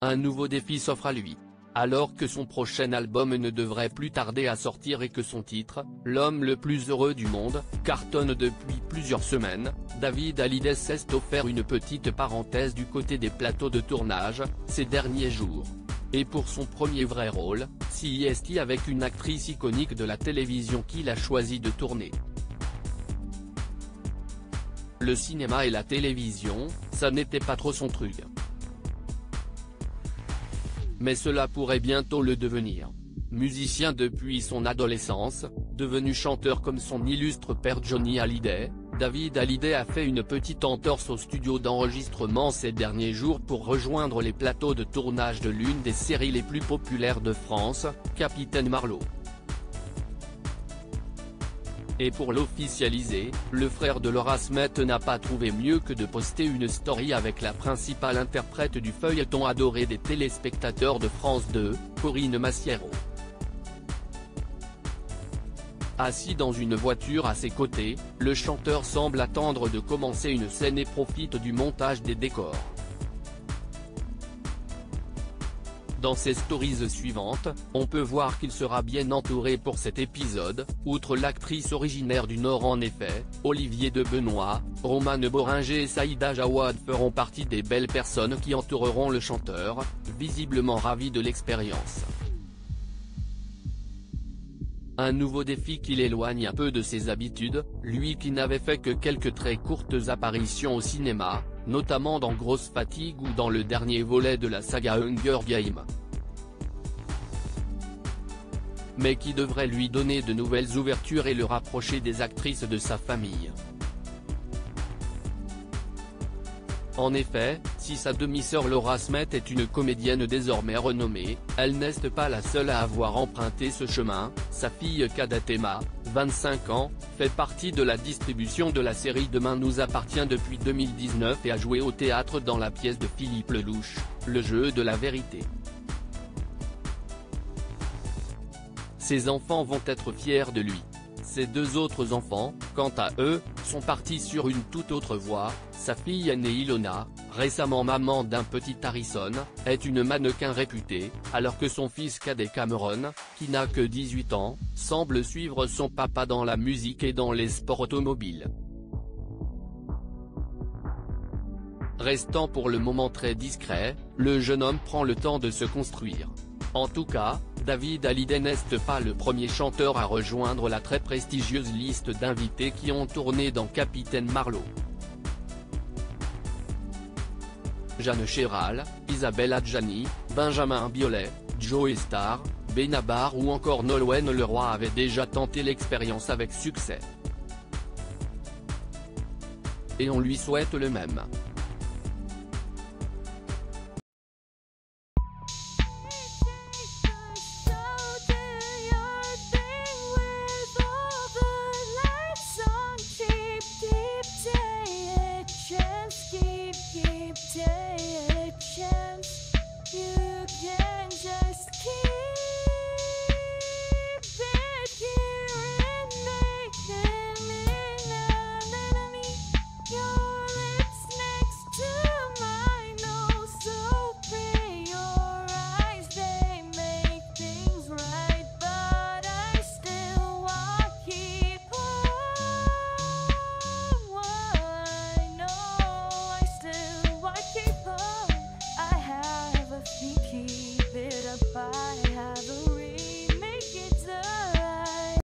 Un nouveau défi s'offre à lui. Alors que son prochain album ne devrait plus tarder à sortir et que son titre, L'homme le plus heureux du monde, cartonne depuis plusieurs semaines, David Hallyday s'est offert une petite parenthèse du côté des plateaux de tournage, ces derniers jours. Et pour son premier vrai rôle, CIST avec une actrice iconique de la télévision qu'il a choisi de tourner. Le cinéma et la télévision, ça n'était pas trop son truc mais cela pourrait bientôt le devenir. Musicien depuis son adolescence, devenu chanteur comme son illustre père Johnny Hallyday, David Hallyday a fait une petite entorse au studio d'enregistrement ces derniers jours pour rejoindre les plateaux de tournage de l'une des séries les plus populaires de France, Capitaine Marlowe. Et pour l'officialiser, le frère de Laura Smet n'a pas trouvé mieux que de poster une story avec la principale interprète du feuilleton adoré des téléspectateurs de France 2, Corinne Massiero. Assis dans une voiture à ses côtés, le chanteur semble attendre de commencer une scène et profite du montage des décors. Dans ses stories suivantes, on peut voir qu'il sera bien entouré pour cet épisode, outre l'actrice originaire du Nord en effet, Olivier de Benoît, Romane Boringer et Saïda Jawad feront partie des belles personnes qui entoureront le chanteur, visiblement ravi de l'expérience. Un nouveau défi qui l'éloigne un peu de ses habitudes, lui qui n'avait fait que quelques très courtes apparitions au cinéma, notamment dans Grosse Fatigue ou dans le dernier volet de la saga Hunger Games. Mais qui devrait lui donner de nouvelles ouvertures et le rapprocher des actrices de sa famille. En effet, si sa demi-sœur Laura Smet est une comédienne désormais renommée, elle n'est pas la seule à avoir emprunté ce chemin, sa fille cadette Emma, 25 ans, fait partie de la distribution de la série Demain nous appartient depuis 2019 et a joué au théâtre dans la pièce de Philippe Lelouch, Le jeu de la vérité. Ses enfants vont être fiers de lui. Ses deux autres enfants, quant à eux, sont partis sur une toute autre voie, sa fille aînée Ilona, récemment maman d'un petit Harrison, est une mannequin réputée, alors que son fils cadet Cameron, qui n'a que 18 ans, semble suivre son papa dans la musique et dans les sports automobiles. Restant pour le moment très discret, le jeune homme prend le temps de se construire. En tout cas, David Hallyday n'est pas le premier chanteur à rejoindre la très prestigieuse liste d'invités qui ont tourné dans Capitaine Marlowe. Jeanne Chéral, Isabelle Adjani, Benjamin Biolay, Joe Star, Benabar ou encore Nolwenn Leroy avaient déjà tenté l'expérience avec succès. Et on lui souhaite le même.